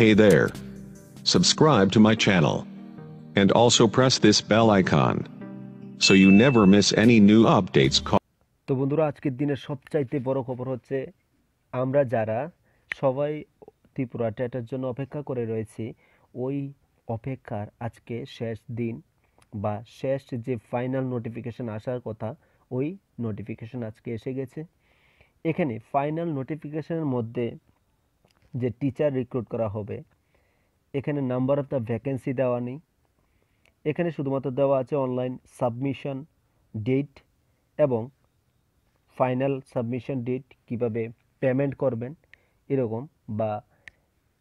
Hey there. Subscribe to my channel. And also press this bell icon. So you never miss any new updates. তো বন্ধুরা, আজকের দিনের সবচাইতে বড় খবর হচ্ছে, আমরা যারা সবাই ত্রিপুরা টেটের জন্য অপেক্ষা করে রয়েছি, ওই অপেক্ষার আজকে শেষ দিন বা শেষ যে ফাইনাল নোটিফিকেশন আসার কথা, ওই নোটিফিকেশন আজকে এসে গেছে এখানে ফাইনাল নোটিফিকেশনের মধ্যে যে টিচার রিক্রুট করা হবে। এখানে নাম্বার অফ দ্য ভ্যাকেন্সি দেওয়া নেই। এখানে শুধুমাত্র দেওয়া আছে অনলাইন সাবমিশন ডেট এবং ফাইনাল সাবমিশন ডেট কীভাবে পেমেন্ট করবেন এরকম বা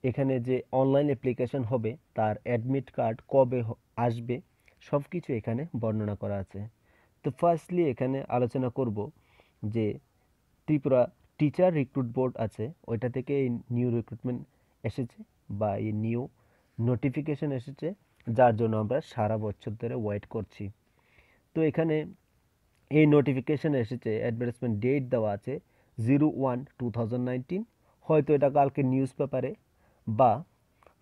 এখানে যে অনলাইন অ্যাপ্লিকেশন হবে তার অ্যাডমিট কার্ড কবে আসবে সব কিছু এখানে বর্ণনা করা আছে। তো ফার্স্টলি এখানে আলোচনা করব যে ত্রিপুরা টিচার রিক্রুট বোর্ড আছে, ওইটা থেকে এই নিউ রিক্রুটমেন্ট এসেছে বা এই নিউ নোটিফিকেশন এসেছে, যার জন্য আমরা সারা বছর ধরে ওয়েট করছি। তো এখানে এই নোটিফিকেশন এসেছে অ্যাডভার্টাইজমেন্ট ডেট দেওয়া আছে zero one two thousand nineteen হয়তো এটা কালকে নিউজ পেপারে বা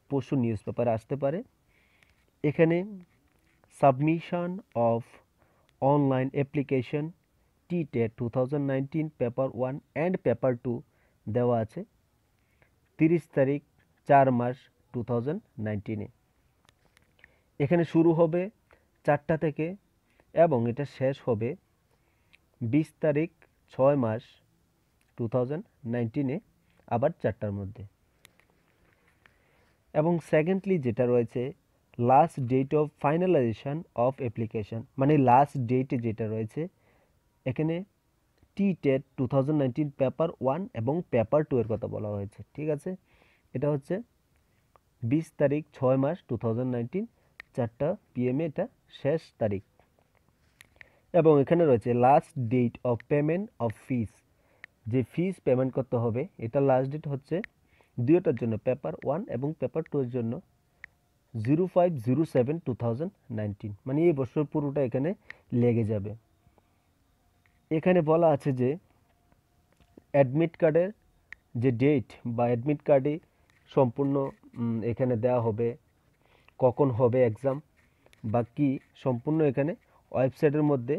পরশু নিউজ পেপারে আসতে পারে। এখানে submission of online application T TET two thousand nineteen paper one and paper two দেওয়া আছে। তিরিশ তারিখ, চার মাস টু থাউজেন্ড নাইনটিনে এখানে শুরু হবে চারটা থেকে এবং এটা শেষ হবে বিশ তারিখ, ছয় মাস টু থাউজেন্ড নাইনটিনে আবার চারটার মধ্যে। এবং সেকেন্ডলি যেটা রয়েছে last date of finalization of application মানে লাস্ট ডেট যেটা রয়েছে এখানে T TET two paper one এবং পেপার টু এর কথা বলা হয়েছে, ঠিক আছে? এটা হচ্ছে বিশ তারিখ ছয় মাস টু থাউজেন্ড নাইনটিন চারটা পিএমএ এটা শেষ তারিখ। এবং এখানে রয়েছে last date of payment of fees যে ফিস পেমেন্ট করতে হবে, এটা লাস্ট ডেট হচ্ছে দুয়োটার জন্য পেপার ওয়ান এবং পেপার টু এর জন্য zero five zero seven two thousand nineteen মানে এই বছর পুরোটা এখানে লেগে যাবে। এখানে বলা আছে যে অ্যাডমিট কার্ডের যে ডেট বা অ্যাডমিট কার্ডে সম্পূর্ণ এখানে দেওয়া হবে কখন হবে এক্সাম বা কি সম্পূর্ণ এখানে ওয়েবসাইটের মধ্যে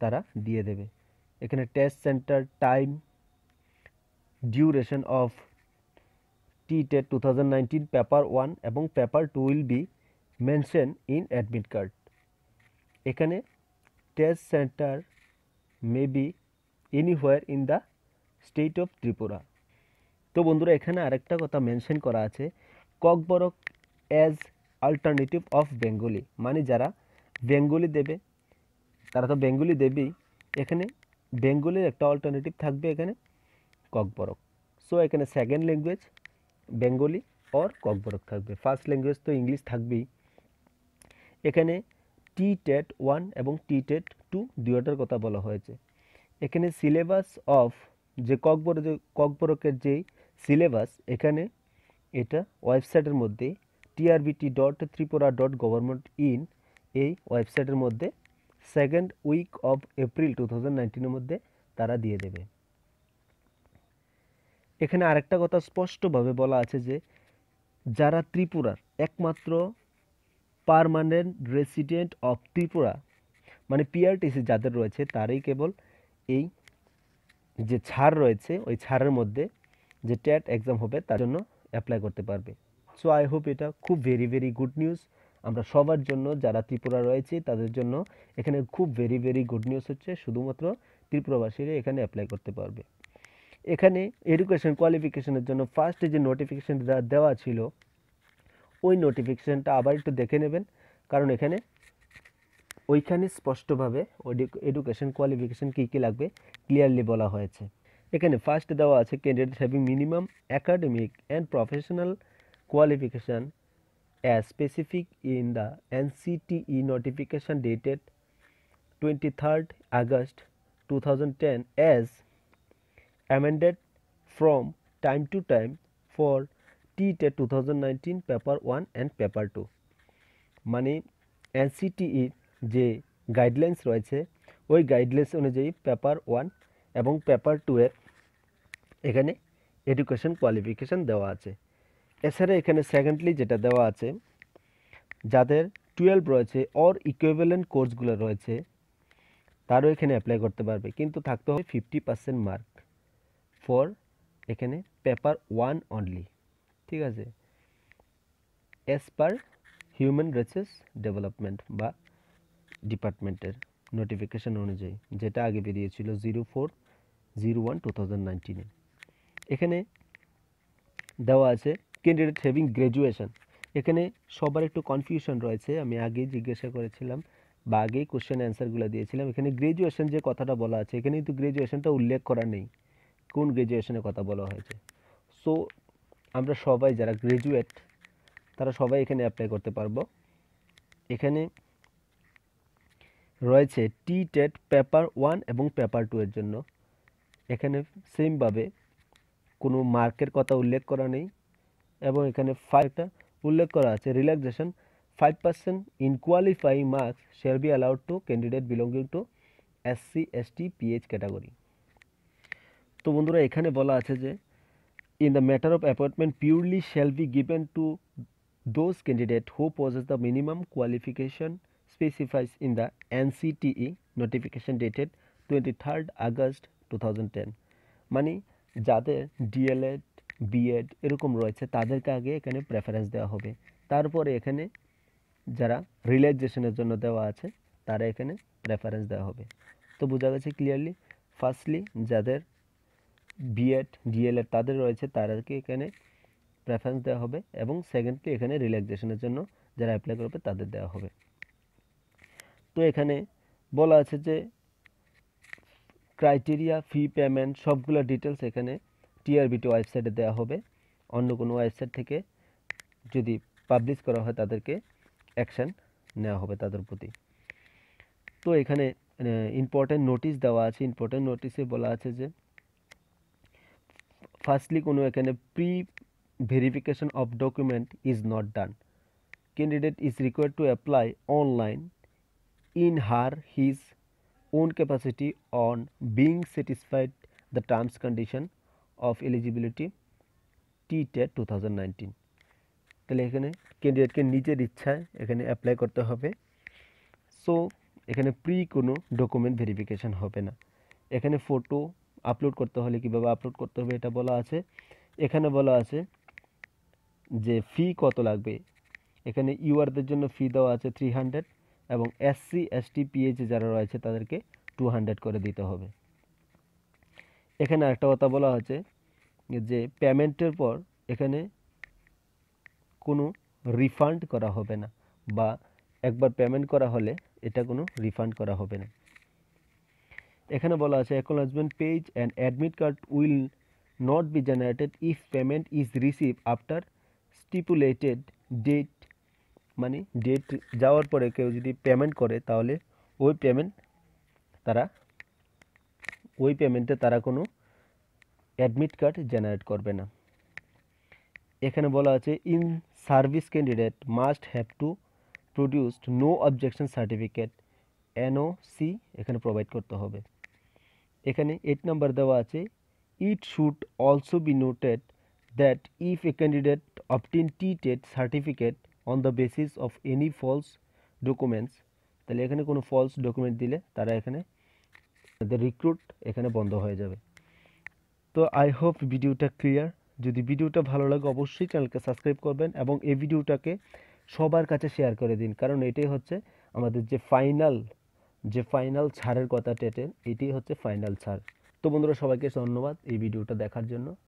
তারা দিয়ে দেবে। এখানে test centre time duration of T TET two thousand nineteen paper one এবং paper two will be mention in admit card এখানে test centre may be anywhere in the state of Tripura তো বন্ধুরা, এখানে আরেকটা কথা মেনশন করা আছে, Kokborok as alternative of Bengali মানে যারা বেঙ্গলি দেবে, তারা তো বেঙ্গলি দেবেই। এখানে বেঙ্গলির একটা অল্টারনেটিভ থাকবে এখানে, ককবরক। সো এখানে second language Bengali or Kokborok থাকবে। ফার্স্ট ল্যাঙ্গুয়েজ তো ইংলিশ থাকবেই। এখানে টি টেট ওয়ান এবং টি টেট টু দুয়োটার কথা বলা হয়েছে। এখানে সিলেবাস অফ যে ককবর যে ককবরকের যেই সিলেবাস এখানে এটা ওয়েবসাইটের মধ্যে TRBT dot Tripura dot government in এই ওয়েবসাইটের মধ্যে second week of April two thousand নাইনটিনের মধ্যে তারা দিয়ে দেবে। এখানে আরেকটা কথা স্পষ্টভাবে বলা আছে যে যারা ত্রিপুরার একমাত্র পারমানেন্ট রেসিডেন্ট অফ ত্রিপুরা মানে পিআরটিসি যাদের রয়েছে, তারই কেবল এই যে ছাড় রয়েছে, ওই ছাড়ের মধ্যে যে ট্যাট এক্সাম হবে, তার জন্য অ্যাপ্লাই করতে পারবে। সো আই হোপ এটা খুব ভেরি ভেরি গুড নিউজ আমরা সবার জন্য যারা ত্রিপুরা রয়েছে, তাদের জন্য এখানে খুব ভেরি ভেরি গুড নিউজ হচ্ছে। শুধুমাত্র ত্রিপুরাবাসীরা এখানে অ্যাপ্লাই করতে পারবে। এখানে এডুকেশন কোয়ালিফিকেশনের জন্য ফার্স্টে যে নোটিফিকেশন দেওয়া ছিল, ওই নোটিফিকেশানটা আবার একটু দেখে নেবেন। কারণ এখানে ওইখানে স্পষ্টভাবে এডুকেশন কোয়ালিফিকেশন কী কী লাগবে ক্লিয়ারলি বলা হয়েছে। এখানে ফার্স্ট দেওয়া আছে candidate having minimum academic and professional qualification as specific in the NCTE notification dated twenty third August two thousand ten as amended from time to time for TTET 2019 paper 1 and paper 2 মানে NCTE যে guidelines রয়েছে, ওই guidelines অনুযায়ী paper one এবং paper two এর এখানে education qualification দেওয়া আছে। এছাড়া এখানে সেকেন্ডলি যেটা দেওয়া আছে, যাদের টুয়েলভ রয়েছে অর ইকুইভ্যালেন্ট কোর্সগুলো রয়েছে, তারও এখানে অ্যাপ্লাই করতে পারবে। কিন্তু থাকতে হবে ফিফটি পার্সেন্ট মার্ক ফর এখানে পেপার ওয়ান অনলি ঠিক আছে? As per human resource development বা ডিপার্টমেন্টের নোটিফিকেশান অনুযায়ী, যেটা আগে বেরিয়েছিল zero four zero one two thousand নাইনটিনে এখানে দেওয়া আছে ক্যান্ডিডেট হ্যাভিং গ্র্যাজুয়েশন এখানে সবার একটু কনফিউশন রয়েছে, আমি আগেই জিজ্ঞাসা করেছিলাম বা আগেই কোশ্চেন অ্যান্সারগুলো দিয়েছিলাম। এখানে গ্র্যাজুয়েশন যে কথাটা বলা আছে এখানে কিন্তু গ্র্যাজুয়েশনটা উল্লেখ করা নেই, কোন গ্র্যাজুয়েশনের কথা বলা হয়েছে। সো আমরা সবাই যারা গ্র্যাজুয়েট তারা সবাই এখানে অ্যাপ্লাই করতে পারব। এখানে রয়েছে টি টেট পেপার ওয়ান এবং পেপার টু এর জন্য। এখানে সেমভাবে কোনো মার্কের কথা উল্লেখ করা নেই এবং এখানে ফাইভটা উল্লেখ করা আছে। Relaxation five percent in qualifying marks shall be allowed to candidate belonging to SC ST PH category তো বন্ধুরা, এখানে বলা আছে যে in the matter of appointment purely shall be given to those candidate who possess the minimum qualification specified in the NCTE notification dated 23rd August 2010 মানে যাদের D.El.Ed B Ed এরকম রয়েছে, তাদেরকে আগে এখানে প্রেফারেন্স দেওয়া হবে। তারপরে এখানে যারা রিল্যাক্সেশনের জন্য দেওয়া আছে, তারা এখানে প্রেফারেন্স দেওয়া হবে। তো বোঝা গেছে ক্লিয়ারলি ফার্স্টলি যাদের বিএড ডিএলএড তাদের রয়েছে, তাদেরকে এখানে প্রেফারেন্স দেওয়া হবে এবং সেকেন্ডলি এখানে রিল্যাক্সেশনের জন্য যারা অ্যাপ্লাই করবে, তাদের দেওয়া হবে। তো এখানে বলা আছে যে ক্রাইটেরিয়া ফি পেমেন্ট সবগুলো ডিটেলস এখানে টিআরবিটি ওয়েবসাইটে দেওয়া হবে। অন্য কোনো ওয়েবসাইট থেকে যদি পাবলিশ করা হয় তাদেরকে অ্যাকশান নেওয়া হবে তাদের প্রতি। তো এখানে ইম্পর্টেন্ট নোটিশ দেওয়া আছে। ইম্পর্টেন্ট নোটিশে বলা আছে যে ফার্স্টলি কোনো এখানে pre verification of document is not done. Candidate is required to apply online in her, his own capacity on being satisfied the terms, condition of eligibility TTET 2019 তাহলে এখানে ক্যান্ডিডেটকে নিজের ইচ্ছায় এখানে অ্যাপ্লাই করতে হবে। সো এখানে প্রি কোনো ডকুমেন্ট ভেরিফিকেশন হবে না। এখানে ফটো আপলোড করতে হলে কীভাবে আপলোড করতে হবে এটা বলা আছে। এখানে বলা আছে যে ফি কত লাগবে। এখানে ইউআরদের জন্য ফি দেওয়া আছে থ্রি হান্ড্রেড এবং এসসি এসটি পিএইচ যারা রয়েছে তাদেরকে টু হান্ড্রেড করে দিতে হবে। এখানে একটা কথা বলা হচ্ছে যে পেমেন্টের পর এখানে কোনো রিফান্ড করা হবে না বা একবার পেমেন্ট করা হলে এটা কোনো রিফান্ড করা হবে না। এখানে বলা আছে acknowledgement page and admit card will not be generated if payment is receive after stipulated date মানে ডেট যাওয়ার পরে কেউ যদি পেমেন্ট করে, তাহলে ওই পেমেন্ট তারা, ওই পেমেন্টে তারা কোনো অ্যাডমিট কার্ড জেনারেট করবে না। এখানে বলা আছে in service candidate must have to produced no objection certificate NOC এখানে প্রোভাইড করতে হবে। এখানে এইট নাম্বার দেওয়া আছে, it should also be noted that if candidate candidate টি TTET certificate on the basis of any false documents তাহলে এখানে কোনো ফলস ডকুমেন্ট দিলে তারা এখানে, তাদের রিক্রুট এখানে বন্ধ হয়ে যাবে। তো আই হোপ ভিডিওটা ক্লিয়ার যদি ভিডিওটা ভালো লাগে, অবশ্যই চ্যানেলকে সাবস্ক্রাইব করবেন এবং এই ভিডিওটাকে সবার কাছে শেয়ার করে দিন। কারণ এটাই হচ্ছে আমাদের যে ফাইনাল যে ফাইনাল ছাড়ের কথা টেটের এটাই হচ্ছে ফাইনাল ছাড়। তো বন্ধুরা, সবাইকে ধন্যবাদ এই ভিডিওটা দেখার জন্য।